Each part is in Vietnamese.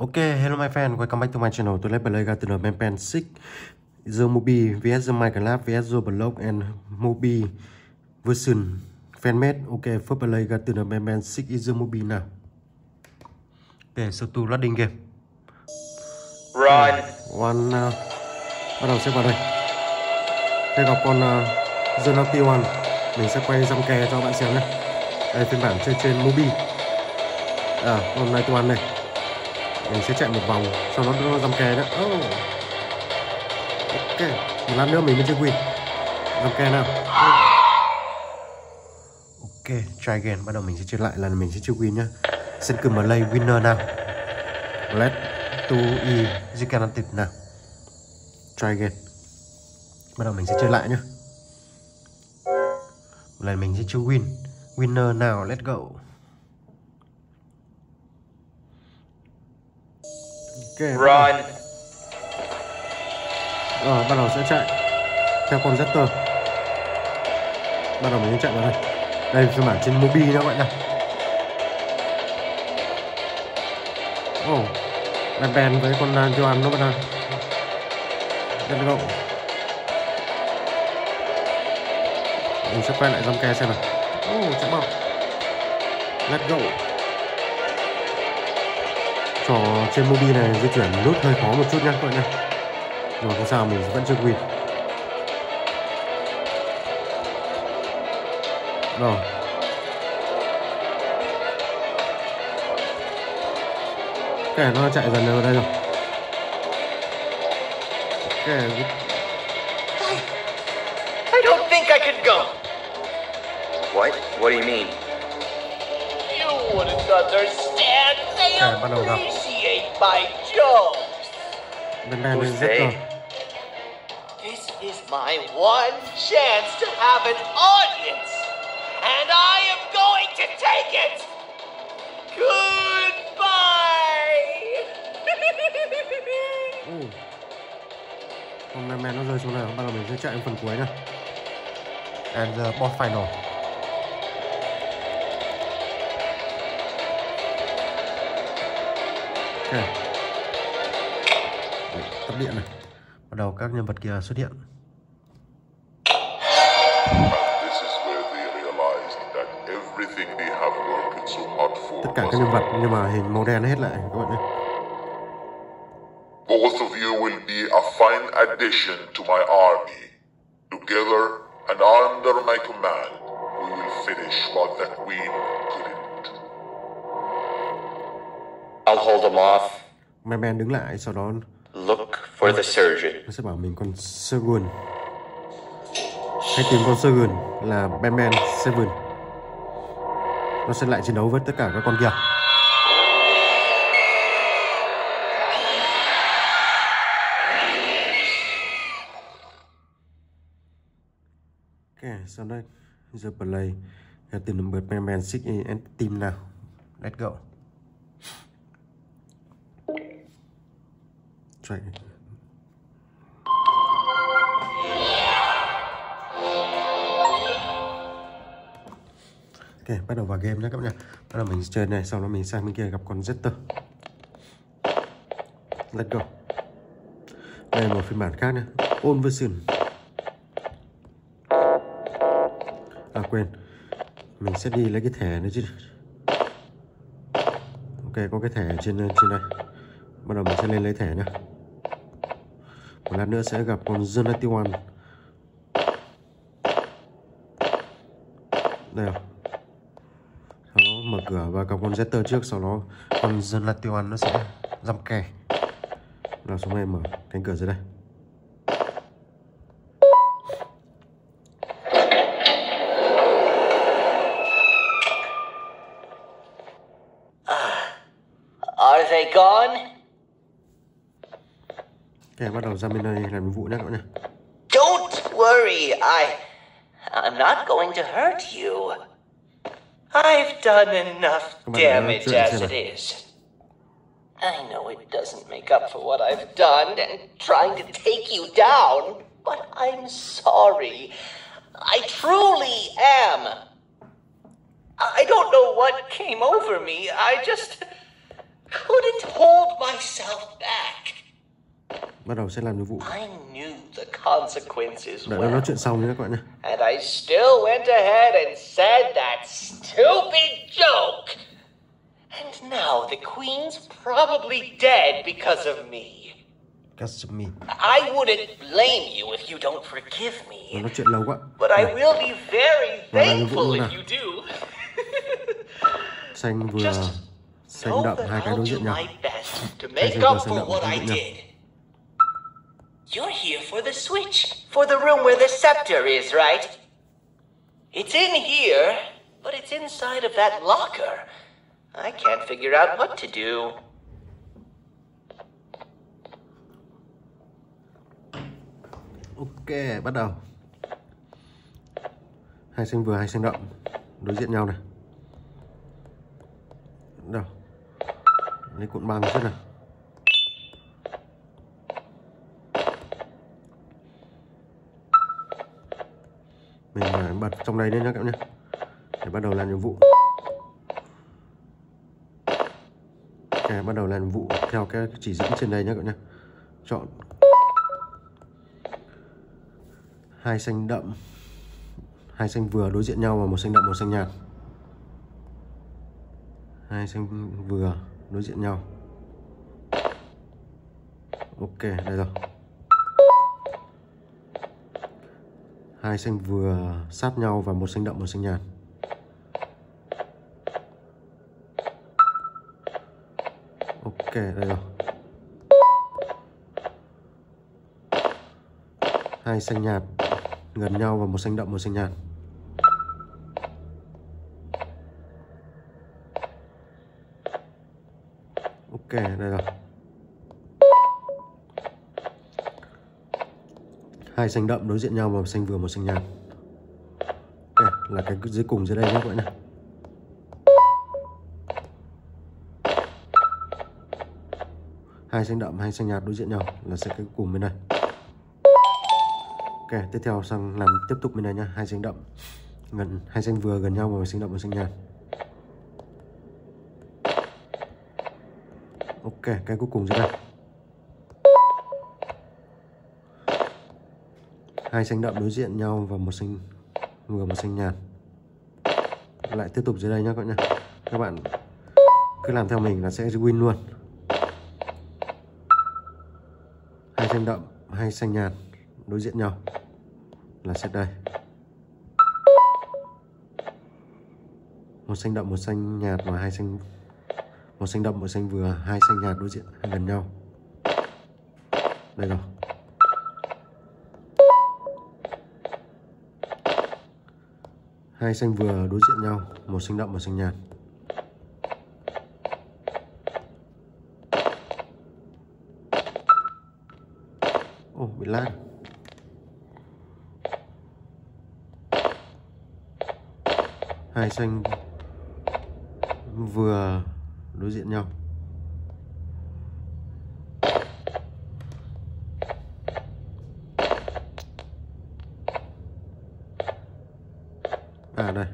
Ok, hello my friend, welcome back to my channel. Tôi lấy play từ Ben Pen 6 The Mobi vs The Minecraft vs The Block and Mobi version fanmade. Ok, first play từ Ben Pen 6 is The Mobi nào. Ok, so to loading game. Run. One, uh, bắt đầu xếp vào đây. Đây gặp con uh, The Naughty One. Mình sẽ quay răm kè cho bạn xem nhé. Đây phiên bản chơi trên Mobi. À, con Naughty One này mình sẽ chạy một vòng, sau đó nó dăm kè đó oh. ok, một lát nữa mình mới chơi win. Dăm kè nào. Ok, try again. Bắt đầu mình sẽ chơi lại là mình sẽ chơi win nhá. Xin cử mà lay winner nào. Let to e Zicanatip nào. Try again. Bắt đầu mình sẽ chơi lại nhá. Một lần mình sẽ chơi win. Winner nào let's go. Okay, Run. Rồi, bắt đầu sẽ chạy theo con Jetter. Bắt đầu mình chạy vào đây. Đây phiên bản trên Mobi nha các bạn nha. Oh, bèn bèn với con uh, Joan nó bắt đầu. Let's go. Mình sẽ quay lại dòng ke xem nào. Oh, chạy mau. Let's go trò trên Mobi này di chuyển nút hơi khó một chút nha các bạn nha nhưng mà không sao mình vẫn chưa win rồi cái nó chạy dần vào đây rồi cái I don't think I could go. What? What do you mean? You wouldn't understand. They appreciate my jokes. Who's they? This is my one chance to have an audience, and I am going to take it. Goodbye. ừ. Con mẹ nó rơi xuống này, bắt đầu mình sẽ chạy phần cuối nha. And the boss final. Okay. tắt điện này bắt đầu các nhân vật kia xuất hiện tất cả các nhân vật nhưng mà hình màu đen hết lại các bạn nhé Both of you will be a fine addition to my army. Together and under my command, we will finish what the Queen I'll hold them off. Man đứng lại, sau đó Look for the surgeon. Nó sẽ bảo mình con Surgeon. Hãy tìm con Surgeon là Batman Seven. Nó sẽ lại chiến đấu với tất cả các con kia. Ok, sau đây giờ play tìm được Batman Six Team nào. Let's go. Chạy Ok, bắt đầu vào game nhé các bạn nhé. Bắt đầu mình chơi này, sau đó mình sang bên kia gặp con zester. Let's go. Đây là một phiên bản khác nhé. Old version. À quên. Mình sẽ đi lấy cái thẻ nữa chứ. Ok, có cái thẻ trên trên đây. Bắt đầu mình sẽ lên lấy thẻ nhé lát nữa sẽ gặp con The 91 đây rồi sau đó mở cửa và gặp con Zetter trước, sau đó con The 91 nó sẽ dăm kè. Nào, xuống đây mở cánh cửa dưới đây. Bắt đầu ra bên đây làm vụ nhé các bạn nhé. Don't worry, I... I'm not going to hurt you. I've done enough damage as it is. I know it doesn't make up for what I've done and trying to take you down, but I'm sorry. I truly am. I don't know what came over me. I just couldn't hold myself back. Bắt đầu sẽ làm nhiệm vụ đợi nó nói chuyện xong nhé các bạn nhé And I still went ahead and said that stupid joke. And now the Queen's probably dead because of me. Kasumi I wouldn't blame you if you don't forgive nó me. nói chuyện lâu quá But I will be very thankful if you do. xanh vừa Just xanh đậm hai cái đối diện nhau cái vừa up xanh for đậm what đối I diện nhau did. You're here for the switch, for the room where the scepter is, right? It's in here, but it's inside of that locker. I can't figure out what to do. ok bắt đầu hai xanh vừa hai xanh đậm đối diện nhau này đầu lấy cuộn băng trước này mình à, bật trong đây lên nhé các bạn nhé để bắt đầu làm nhiệm vụ. Ok, bắt đầu làm nhiệm vụ theo cái chỉ dẫn trên đây nhé các bạn nhé chọn hai xanh đậm, hai xanh vừa đối diện nhau và một xanh đậm, một xanh nhạt. Hai xanh vừa đối diện nhau. Ok, đây rồi. Hai xanh vừa sát nhau và một xanh đậm, một xanh nhạt. Ok, đây rồi. Hai xanh nhạt gần nhau và một xanh đậm, một xanh nhạt. Ok, đây rồi. Hai xanh đậm đối diện nhau và một xanh vừa, một xanh nhạt. Ok là cái dưới cùng dưới đây nhé các bạn này hai xanh đậm, hai xanh nhạt đối diện nhau là sẽ cái cùng bên này. Ok, tiếp theo sang làm tiếp tục bên này nhá. Hai xanh đậm gần, hai xanh vừa gần nhau và một xanh đậm, một xanh nhạt. Ok, cái cuối cùng dưới đây. Hai xanh đậm đối diện nhau và một xanh vừa một xanh nhạt. Lại tiếp tục dưới đây nhá các bạn nhá. Các bạn cứ làm theo mình là sẽ win luôn. Hai xanh đậm, hai xanh nhạt đối diện nhau là set đây. Một xanh đậm, một xanh nhạt và hai xanh, một xanh đậm, một xanh vừa, hai xanh nhạt đối diện gần nhau. Đây rồi. Hai xanh vừa đối diện nhau, một xanh đậm và xanh nhạt. Ồ bị lan. Hai xanh vừa đối diện nhau à đây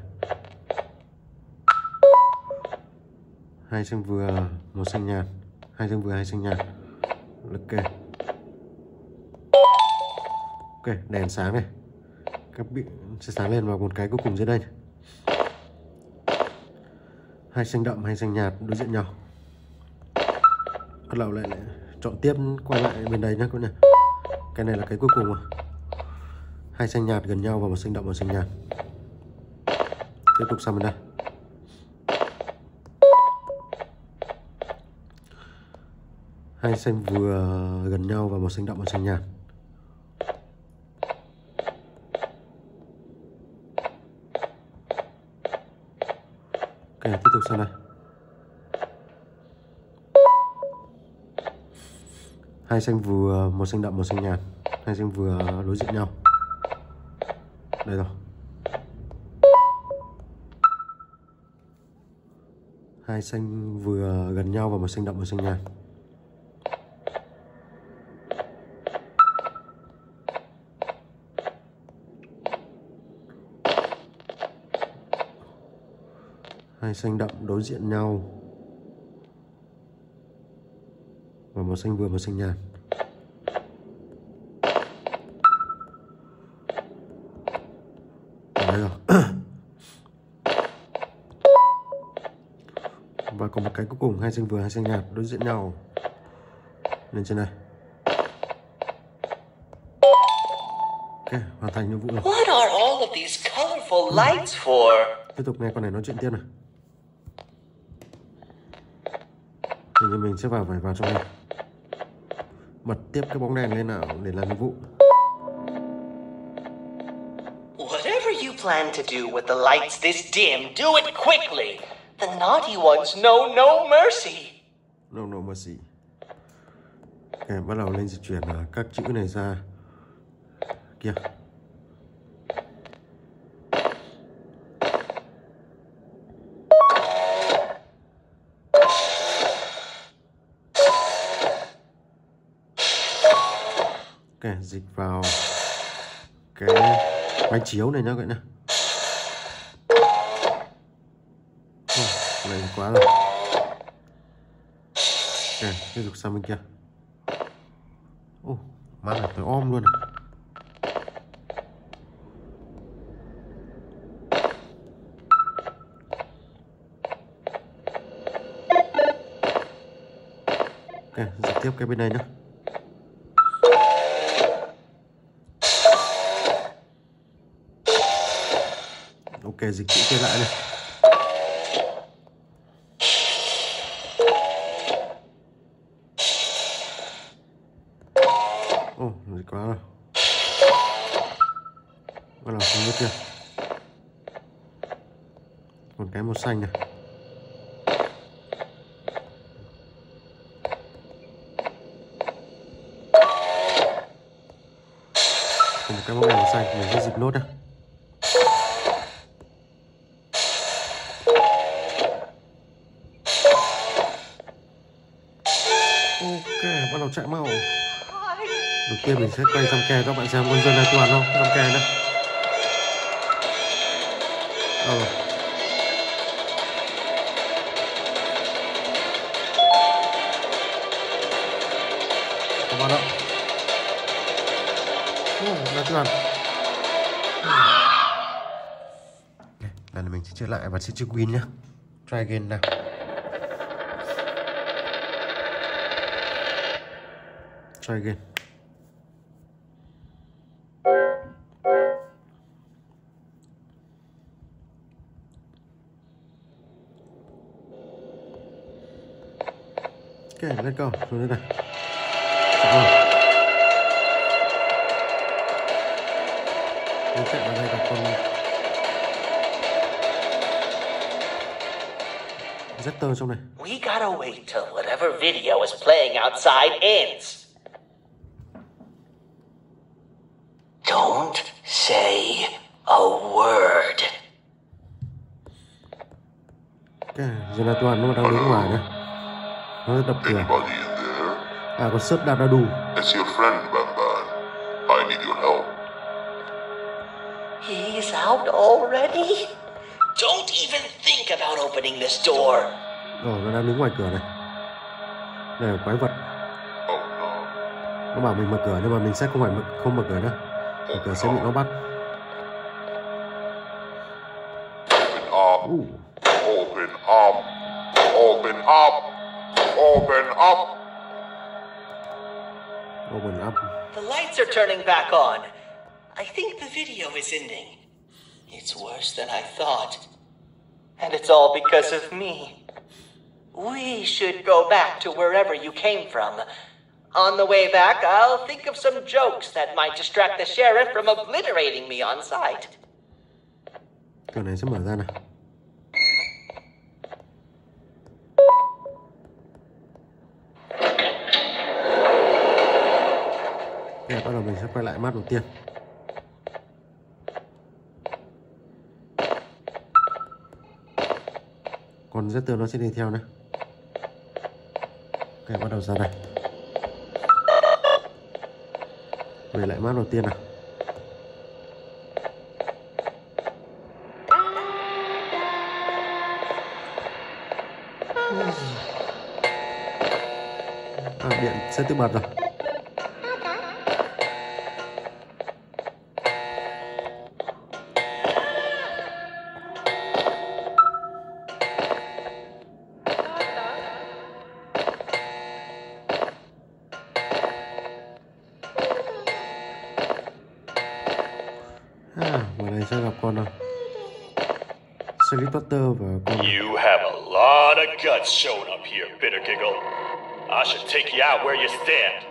hai xanh vừa một xanh nhạt. Hai xanh vừa hai xanh nhạt. Ok. Ok đèn sáng này. Các bị sẽ sáng lên vào một cái cuối cùng dưới đây. Hai xanh đậm hai xanh nhạt đối diện nhau. Bắt đầu lại, lại chọn tiếp quay lại bên đây nhé các nhỉ cái này là cái cuối cùng rồi. Hai xanh nhạt gần nhau và một xanh đậm một xanh nhạt. Tiếp tục sang bên đây. Hai xanh vừa gần nhau và một xanh đậm một xanh nhạt ok, tiếp tục sang đây hai xanh vừa một xanh đậm một xanh nhạt hai xanh vừa đối diện nhau. Đây rồi. Hai xanh vừa gần nhau và một xanh đậm một xanh nhạt hai xanh đậm đối diện nhau. Và màu xanh vừa màu xanh nhạt. Đấy rồi. Và còn một cái cuối cùng hai xanh vừa hai xanh nhạt đối diện nhau. Lên trên này. Ok hoàn thành nhiệm vụ rồi. What are all of these colorful lights for? tiếp tục nghe con này nói chuyện tiếp này Như mình sẽ vào phải vào trong này Bật tiếp cái bóng đèn lên nào để làm nhiệm vụ. Whatever you plan to do with the lights this dim, do it quickly. The naughty ones know no mercy. No no mercy. Ok, bắt đầu lên di chuyển à, các chữ này ra. Kia Ok, dịch vào cái máy chiếu này nhá các bạn nhá. Này quá rồi. Ok, tiếp tục sang bên kia. Ô, má này tới om luôn này Ok, dịch tiếp cái bên này nhá. Ok, dịch vụ kia lại này Oh, dịch quá rồi. Bắt đầu không biết chưa? Còn cái màu xanh này Còn một cái màu xanh mình sẽ dịch nốt đây Ok, bắt đầu chạy mau Đầu tiên mình sẽ quay dòng kè cho các bạn xem con dân này toàn không? dòng kè đây ờ. rồi? Không báo động Ồ, là toàn Lần này mình sẽ chơi lại và sẽ chơi win nhá Try again nào Try again. Ok, let's go. Xuống đây. We gotta wait till whatever video is playing outside ends. Nó đập cửa. Anybody in there? À, con. It's your friend, Bamban. I need your help. He's out already? Don't even think about opening this door. Ồ, nó đang đứng ngoài cửa này. Đây là quái vật. Oh no. Nó bảo mình mở cửa nhưng mà mình sẽ không phải mở, không mở cửa nữa. Mở cửa sẽ bị nó bắt. Open up. Uh, Open up. Open up. Open up. open up. The lights are turning back on. I think the video is ending. It's worse than I thought. And it's all because of me. We should go back to wherever you came from. On the way back, I'll think of some jokes that might distract the sheriff from obliterating me on sight. Cửa này sẽ mở ra này. Ok, bắt đầu mình sẽ quay lại mắt đầu tiên. Còn rất tường nó sẽ đi theo này. Ok, bắt đầu ra đây. Về lại mắt đầu tiên nào. à, điện sẽ tự bật rồi Sally Potter và con You have a lot of guts showing up here, Bitter Giggle. I should take you out where you stand.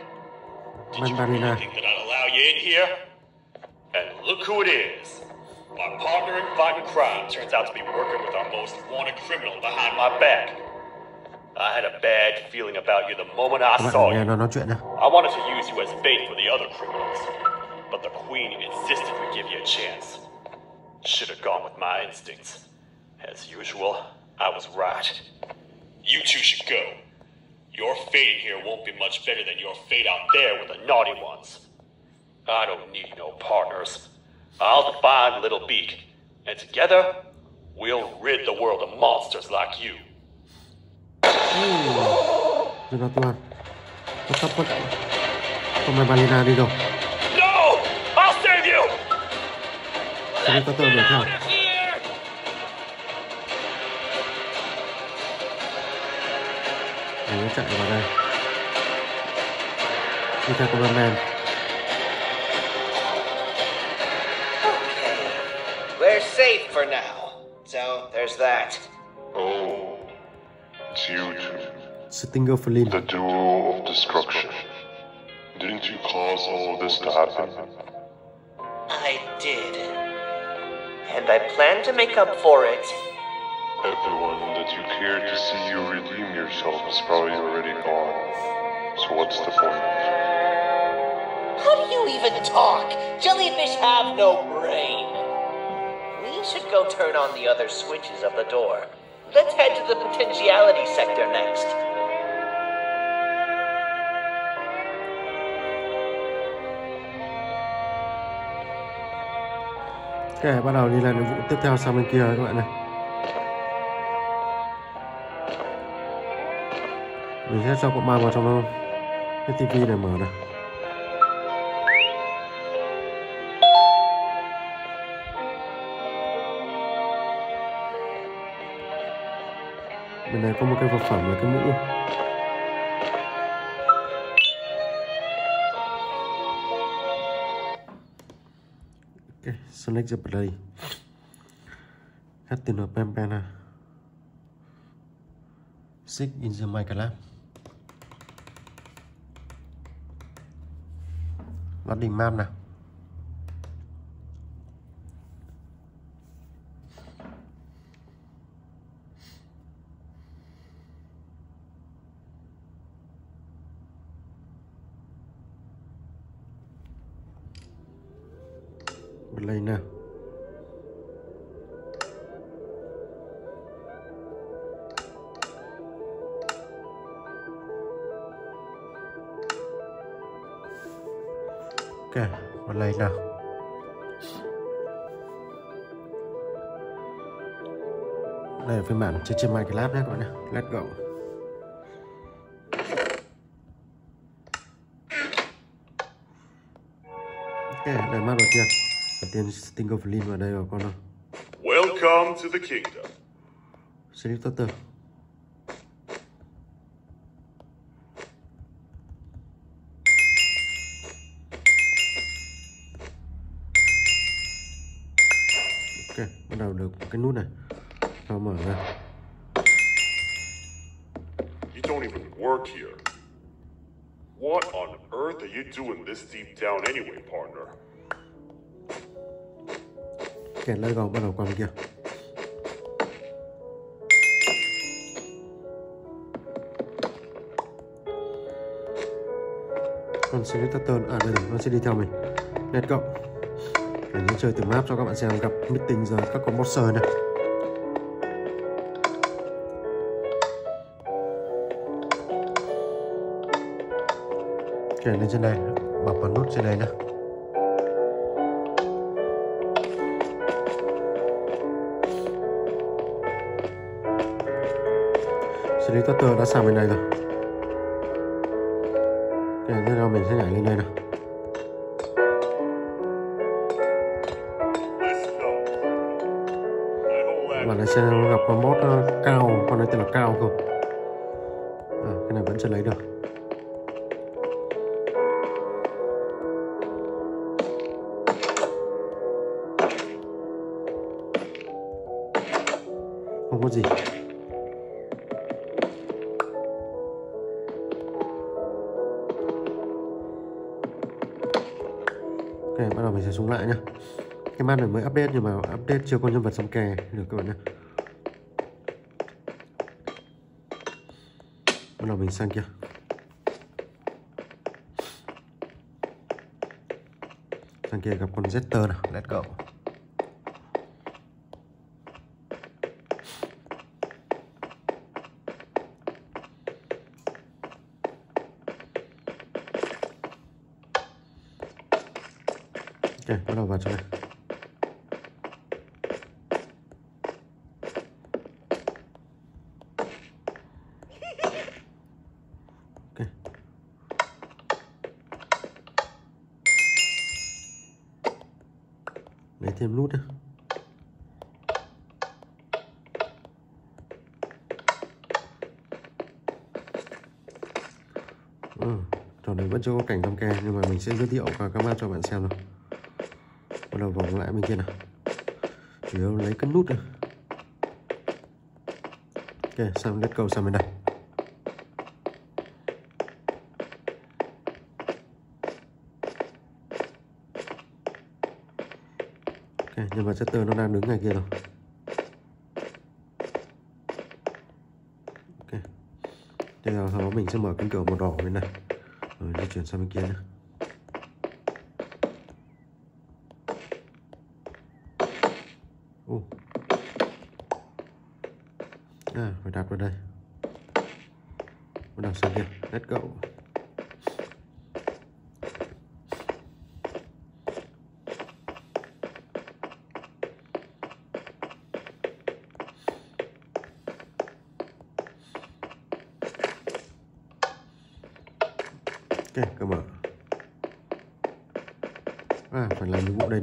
Did you really think that I'd allow you in here? And look who it is. My partner in fighting crime turns out to be working with our most wanted criminal behind my back. I had a bad feeling about you the moment I các saw you. nó nói chuyện nhá I wanted to use you as bait for the other criminals, but the Queen insisted we give you a chance. Should have gone with my instincts. As usual, I was right. You two should go. Your fate in here won't be much better than your fate out there with the naughty ones. I don't need no partners. I'll find Little Beak, and together, we'll rid the world of monsters like you. Rất là tuan Nó sắp mất Con mày Balina đi rồi No! I'll save you! Sally Potter đuổi theo Mình sẽ chạy vào đây Đi theo con Man We're safe for now. So there's that. Oh, it's you two, Stinger Flynn the duo of destruction. Didn't you cause all of this to happen? I did. And I plan to make up for it. Everyone that you cared to see you redeem yourself is probably already gone. So what's the point? How do you even talk? Jellyfish have no brain. We should go turn on the other switches of the door. Let's head to the potentiality sector next. Ok, bắt đầu đi làm nhiệm vụ tiếp theo sang bên kia các bạn này Mình sẽ cho cậu mang vào trong cái tivi này mở này. Bên này có một cái vật phẩm là cái mũ. Ok, select the Play. Captain of Pampana Six in the Minecraft Loading đỉnh map nào Lên nào. Ok, bật lấy nào? Đây là phiên bản chơi trên Minecraft nhé các bạn nhé. Let's go Ok, đây map đầu tiên. Đầu tiên Sting of Flynn vào đây rồi con ơi Welcome to the kingdom. Slip Tutter cái nút này. Nó mở ra. You don't even work here. What on earth are you doing this deep down anyway, partner? Kẹt lấy go bắt đầu qua bên kia. Con Slip Tutter À đây rồi, nó sẽ đi theo mình. Let's go để chơi từng map cho các bạn xem, gặp meeting giờ các con monster này. Chuyển lên trên này Bấm vào nút trên này nè. Slip đã sang bên này rồi. Ok thế là mình sẽ nhảy lên đây nào? Là that sẽ gặp con boss ờ, cao con này tên là cao không à, cái này vẫn chưa lấy được. Map này mới update nhưng mà update chưa có nhân vật xăm kè. Được các bạn nhé. Bắt đầu mình sang kia. Sang kia gặp con Zester nào. Let's go. Ok bắt đầu vào chỗ này thêm nút nữa ừ, trò này vẫn chưa có cảnh trong ke nhưng mà mình sẽ giới thiệu qua các map cho bạn xem nào. Bắt đầu vòng lại bên kia nào. Chủ yếu lấy cân nút thôi. Ok xong let's cầu sang bên đây. Nhưng mà Chester nó đang đứng ngay kia rồi ok bây giờ sau đó mình sẽ mở cánh cửa màu đỏ bên này rồi di chuyển sang bên kia nhé Ồ. À, phải đặt vào đây. Bắt đầu sang kia. Let's go.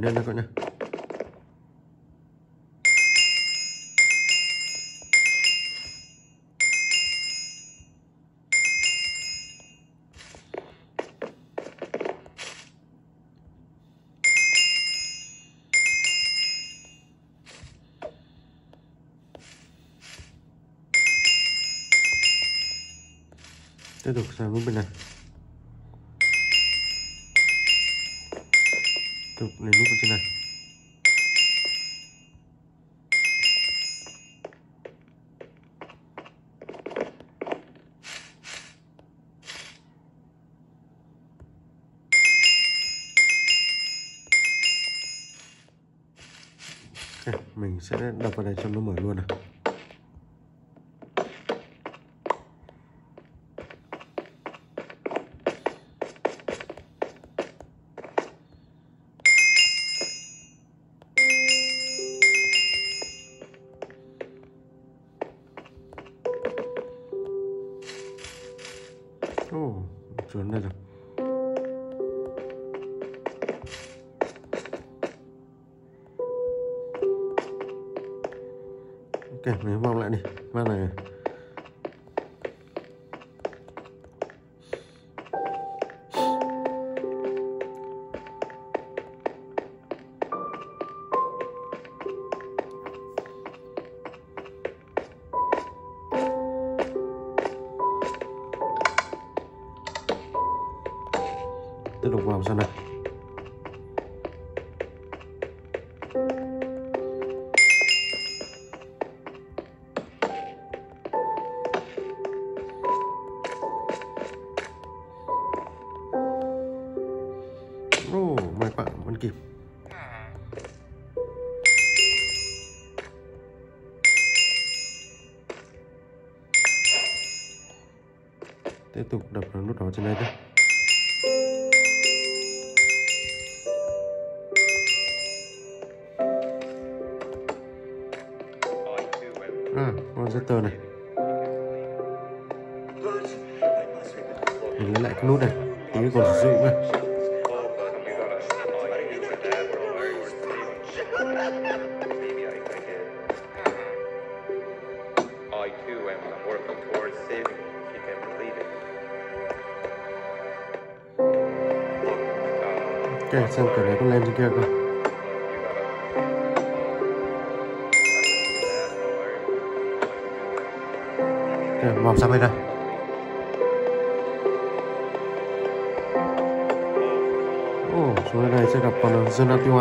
Làm nhiệm vụ đấy nữa nữa các nhá. tiếp tục sang hướng bên này tiếp tục này nút ở trên này. Ok, mình sẽ đập vào đây cho nó mở luôn này đồng vào ra này.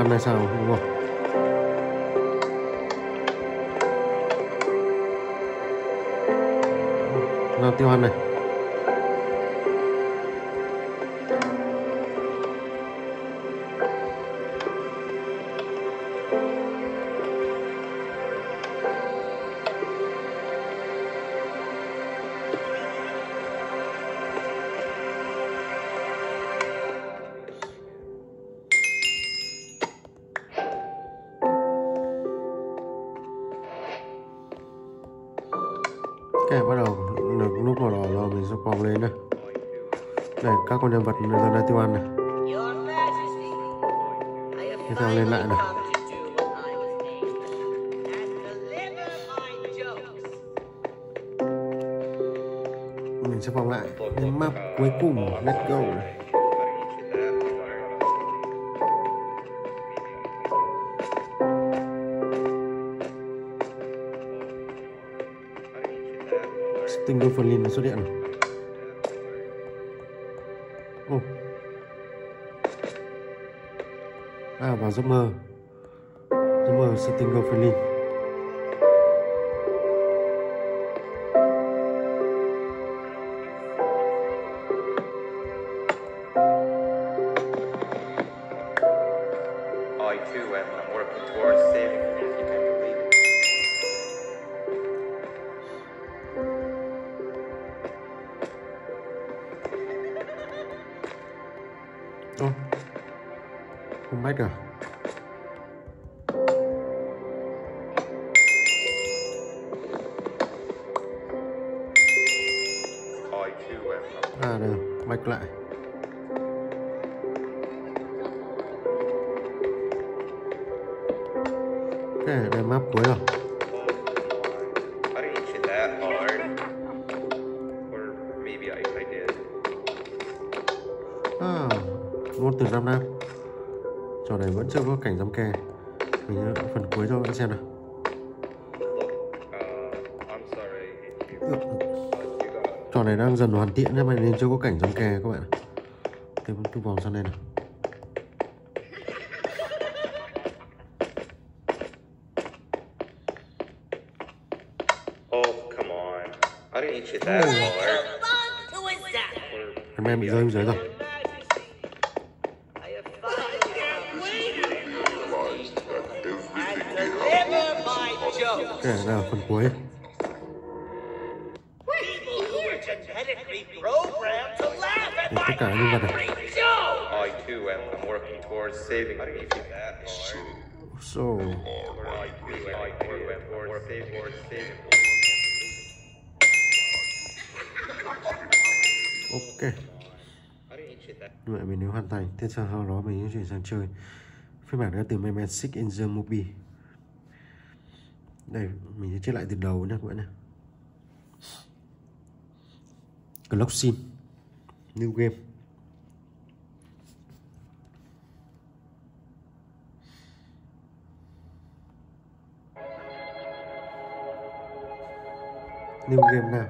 Zonation này sao đúng không? Zonation này Không hoàn thiện nhưng mà nên chưa có cảnh giam kè các bạn ạ Tiếp tục vòng sang đây nào Oh, come on. I didn't hit you that hard. Come on to his death. Em em bị rơi dưới rồi it. ok. Như vậy mình nếu hoàn thành. Tiếp sau đó mình chuyển sang chơi. Phiên bản đã từ Meme Six in the Movie. Đây, mình sẽ chơi lại từ đầu nhé các bạn nhé Clock Sim. New game New game nào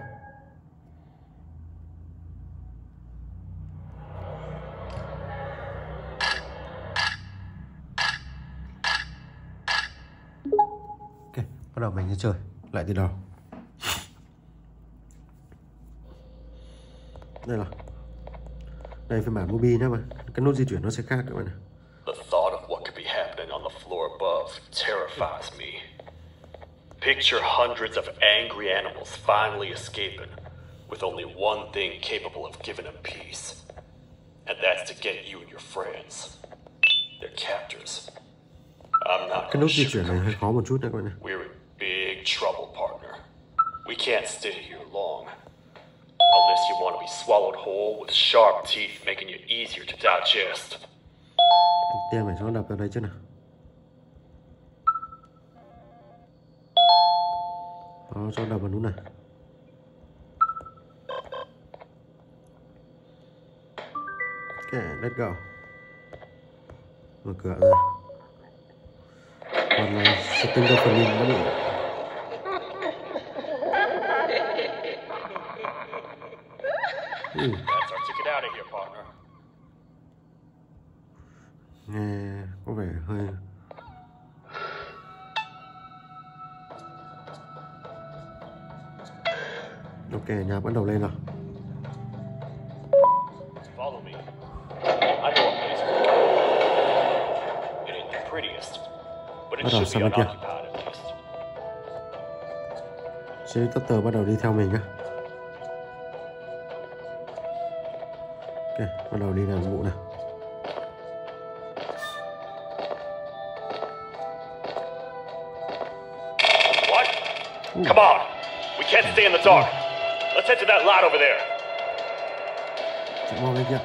Ok, bắt đầu mình sẽ chơi lại từ đầu. Đây là đây phiên bản Mobi nhá mà cái nút di chuyển nó sẽ khác các bạn ạ. The thought of what could be happening on the floor above terrifies me. Picture hundreds of angry animals finally escaping, with only one thing capable of giving them peace. And that's to get you and your friends. Their captors. I'm not Cái gonna nút di chuyển này hơi it. khó một chút đấy các bạn. We're in big trouble, partner. We can't stay here long. Unless you want to be swallowed whole with sharp teeth making it easier to digest. Tiên phải cho đập vào đây chứ nào Đó, cho đập vào nút này. Ok, let's go. Mở cửa ra. Còn uh, setting cho phần mình nó bị Ừ, Ok, nhà bắt đầu lên rồi Follow me. I know a place we can go. It ain't the prettiest, but it Bắt đầu sang bên kia. Chế tất tờ bắt đầu đi theo mình nhá Ok, bắt đầu đi làm vụ What? Come on. We can't stay in the dark. Let's head to that lot over there. chạy mau lên kia.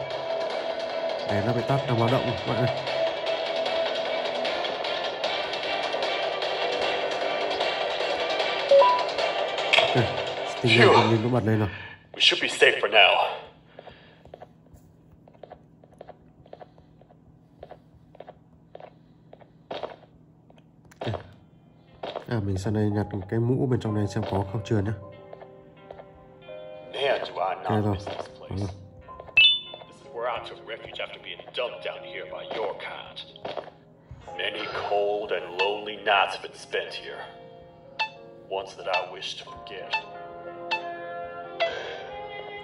Để nó bị tắt đồng báo động. Các bạn ơi ok tình hình của mình nó bật lên rồi. We should be safe for now. à mình sang đây nhặt cái mũ bên trong này xem có không chưa nhá I Okay, not this place. This is where I took refuge after being dumped down here by your kind. Many cold and lonely nights have been spent here. Ones that I wish to forget.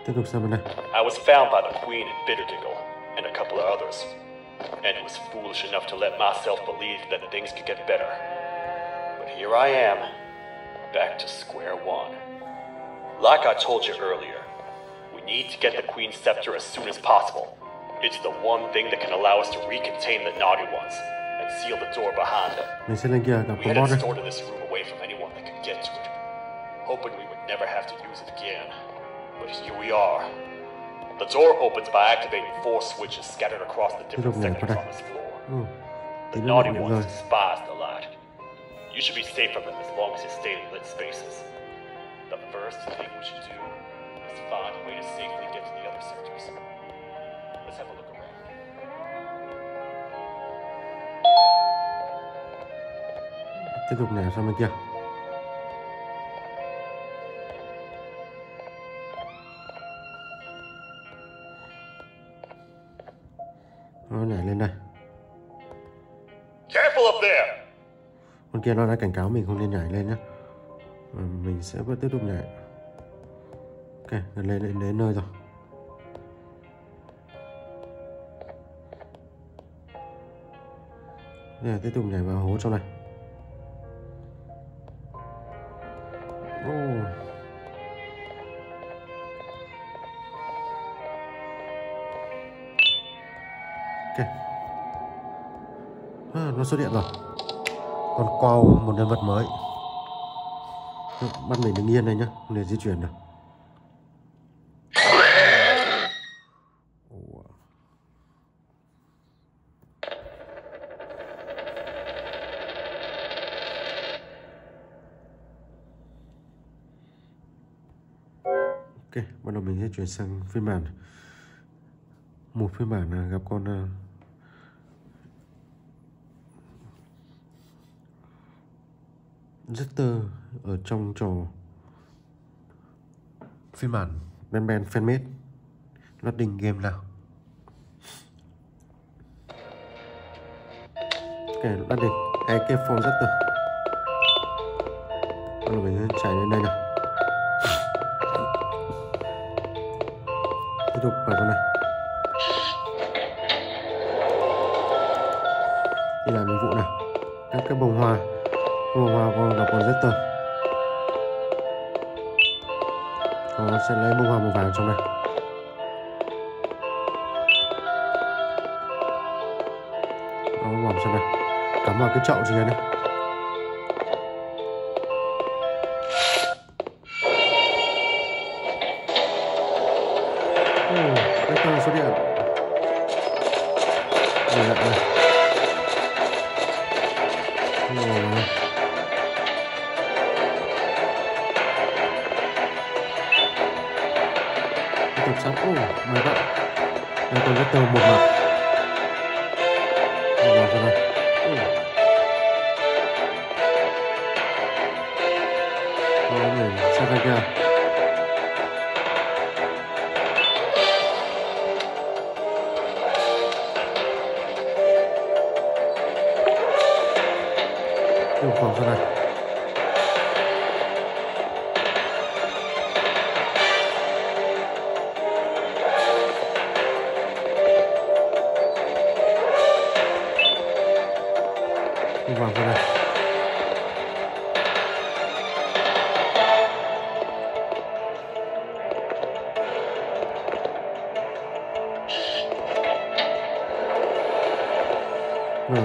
tiếp tục sang bên này I was found by the Queen in Bitterdingle and a couple of others, and was foolish enough to let myself believe that things could get better. But here I am, back to square one. Like I told you earlier, we need to get the Queen's scepter as soon as possible. It's the one thing that can allow us to recontain the naughty ones and seal the door behind them. mình sẽ lên kia gặp We had it stored in this room away from anyone that could get to it, hoping we would never have to use it again. But here we are. The door opens by activating four switches scattered across the different sectors on this floor. The naughty ones despise the light. You should be safe from them as long as you stay in lit spaces. The first thing we should do is find a way to safely get to the other sectors. Let's have a look around. tiếp tục nhảy sang bên kia nó nhảy lên đây Careful up there! con kia nó đã cảnh cáo mình không nên nhảy lên nhá Và mình sẽ vẫn tiếp tục nhảy. Ok gần lên đến đến nơi rồi. Đây là tiếp tục nhảy vào hố trong này. Oh. ok. À, nó xuất hiện rồi. Con Quao một nhân vật mới. Ờ, bắt mình đứng yên đây nhá không để di chuyển được. Ok bắt đầu mình sẽ chuyển sang phiên bản. Một phiên bản là gặp con à, uh, tơ ở trong trò phiên bản Ben Ben fanmade. Loading game nào. Ok loading AK4 Jester Bắt đầu mình sẽ chạy lên đây nào. Tiếp tục vào con này. Đi làm nhiệm vụ nào. Các cái bông hoa. Bông hoa con gặp con Jester nó sẽ lấy bông hoa màu vàng trong này nó vòng sang này cắm vào cái chậu gì này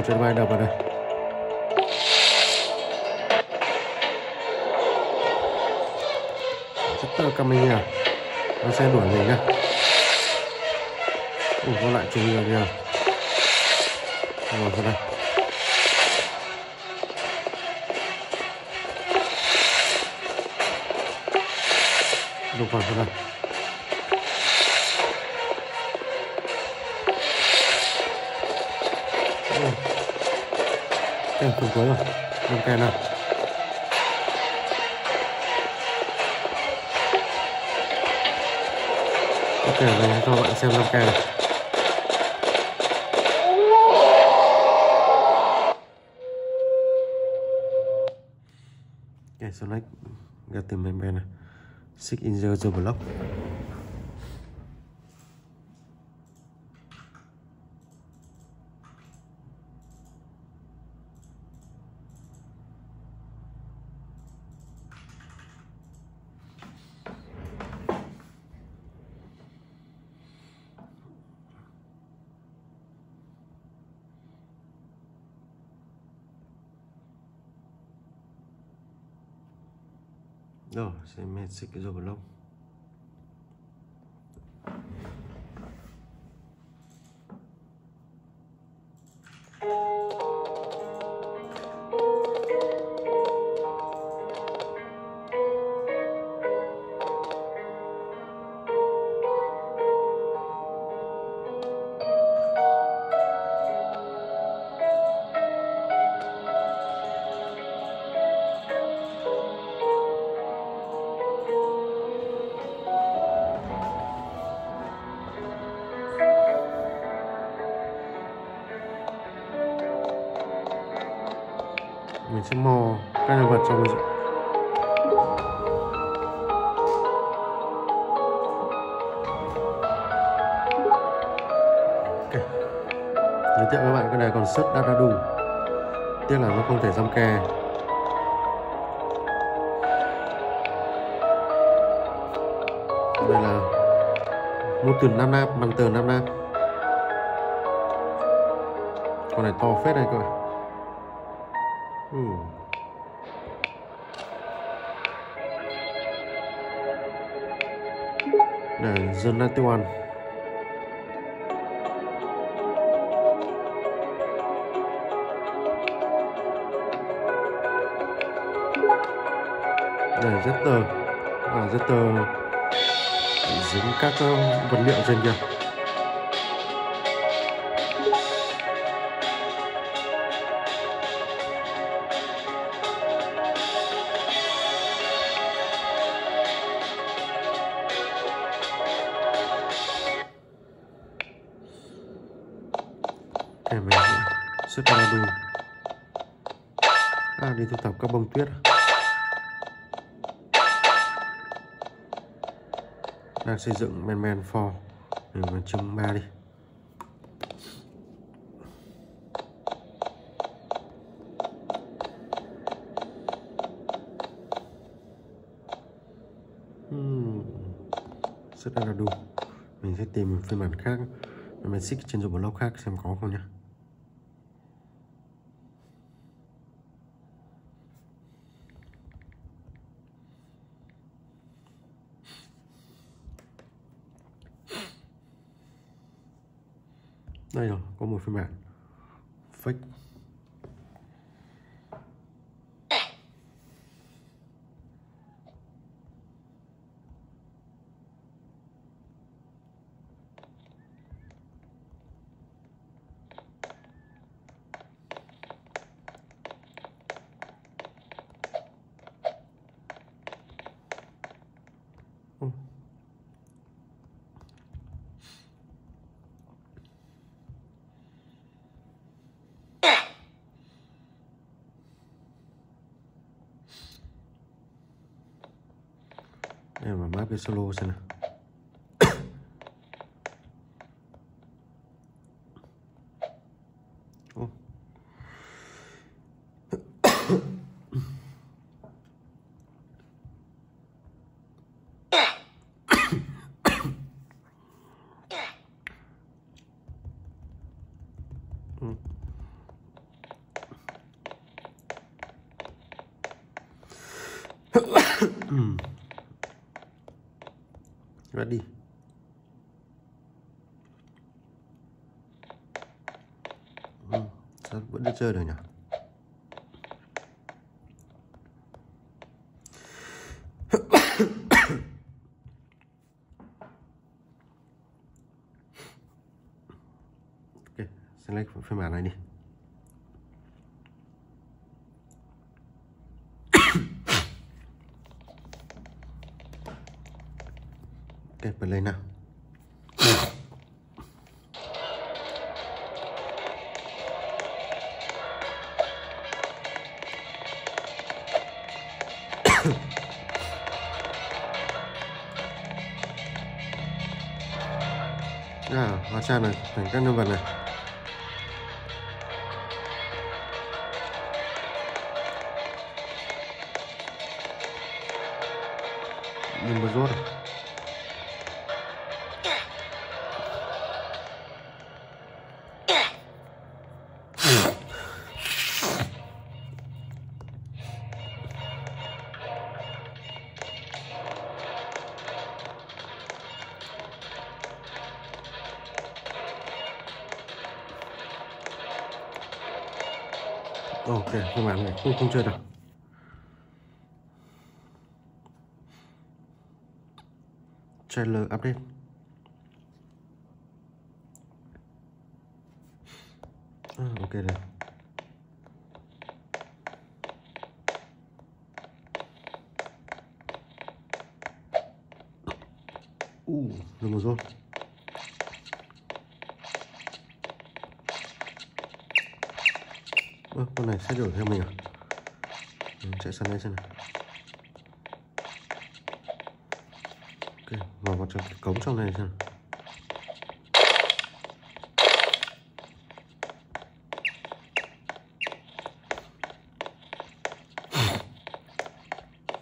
chuyến bay đập vào đây? Rất tơ coming à nó sẽ đuổi mình nhá. Ủa, nó lại trúng rồi nhờ. Rồi ra đây. Lục vào ra đây. Ồ em cùng cuối rồi năm cây nào Ok, về cho bạn xem 5K này. Ok, select get the main banner. Six in the, block. Rồi, sẽ mệt xích cái rồi lông trong ok. Giới thiệu với bạn cái này còn xuất đa đủ tiếc là nó không thể dăm kè đây là một từ nam nam, bằng tờ nam nam. Con này to phết đây các bạn. Ừ. là The 91 Đây, rất tờ. Và rất tờ. Dính các vật liệu trên kia Để mình xuất ra À đi thu thập các bông tuyết? Đang xây dựng men men for Để mình trưng ba đi. Hmm. Rất là đủ Mình sẽ tìm phiên bản khác. Mình xích trên dùng blog khác xem có không nhé đây rồi có một phiên bản. Fake Oh. Đây là map cái solo xem nào. Ô. Ừ ready ừ. Sao vẫn đi chơi được nhỉ okay, select phiên bản này đi Ok, lên nào. À, hóa ra là thành các nhân vật này. Ok, phiên bản này không, không chơi được. Trailer update à, Ok rồi Uh, được một rồi Ơ, con này sẽ đổi theo mình à? Ừ, chạy sang đây xem nào. Ok, vào vào trong cái cống trong này xem. nào.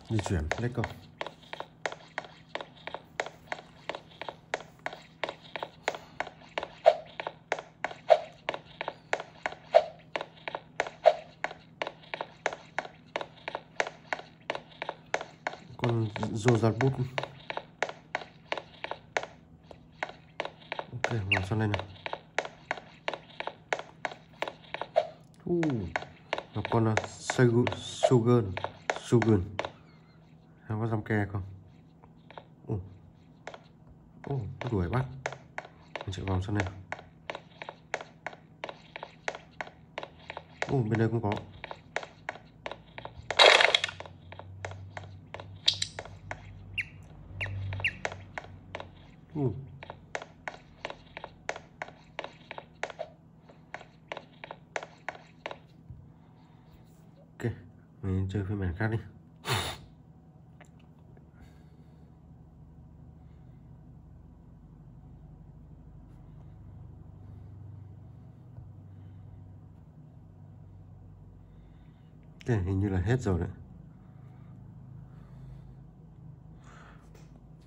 Di chuyển, let's go. Con rô bút ok vào sang đây này, uh, là con là sugar sugar, Sugun. Em có dăm ke không Ồ Ồ, nó đuổi bắt Mình chạy vòng sang này Ồ, bên đây cũng có Ừ. Ok, mình chơi phiên bản khác đi. Ok, hình như là hết rồi đấy.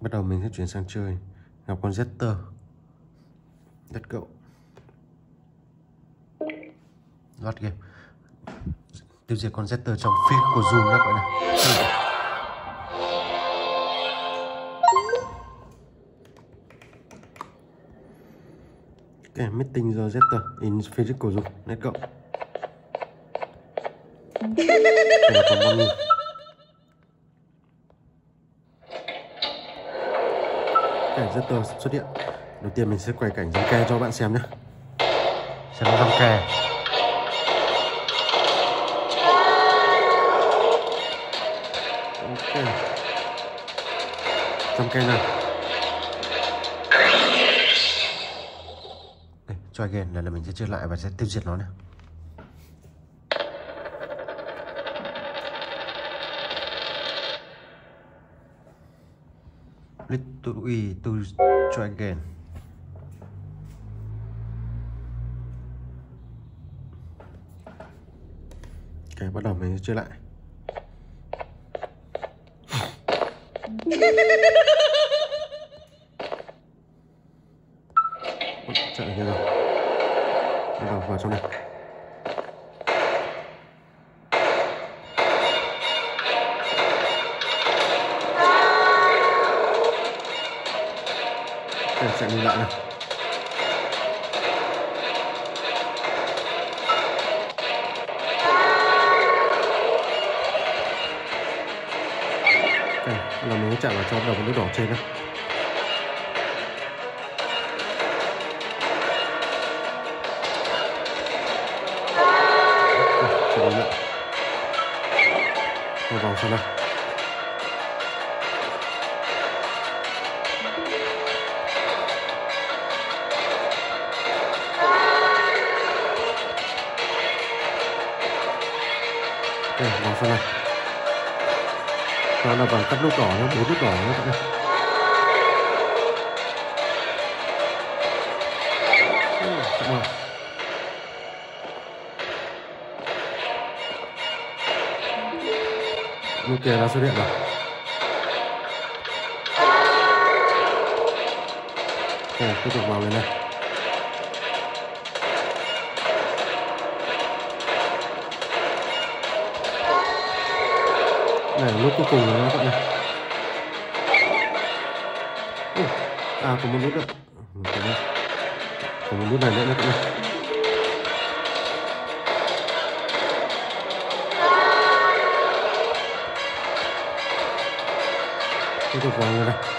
Bắt đầu mình sẽ chuyển sang chơi gặp con Zetter Let's cậu. Lót game. Tiêu diệt con Zetter trong phim của Zoom các bạn này, cái meeting giờ Zetter in physical Zoom Let's cậu. Okay, còn bao Cảnh Zeta xuất hiện. Đầu tiên mình sẽ quay cảnh giăng ke cho bạn xem nhé. Xem nó giăng ke. Ok. Giăng ke này. Đây, cho again là, là mình sẽ chơi lại và sẽ tiêu diệt nó này. Little E to try again. Ok, bắt đầu mình chơi lại. Trong đầu cái Một vòng sau này. đây vòng sau này. Đó là bằng cắt nút đỏ nhá, bốn nút đỏ nhá các bạn. Ok kia đã xuất hiện rồi. Ok, tiếp tục vào bên này. Này là cuối cùng rồi các bạn này. À, còn một nút nữa. có Còn một, nút này nữa nữa các bạn này. Tiếp tục vào người này. ngã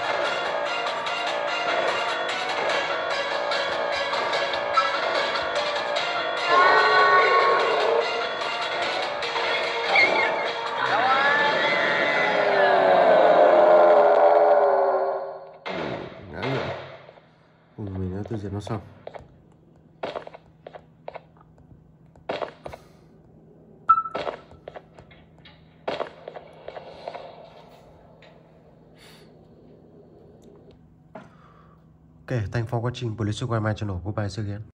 Okay, thanks for watching. Police Square My channel. Goodbye, see you again.